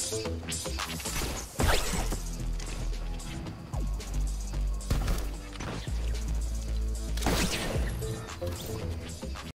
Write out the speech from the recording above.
はい。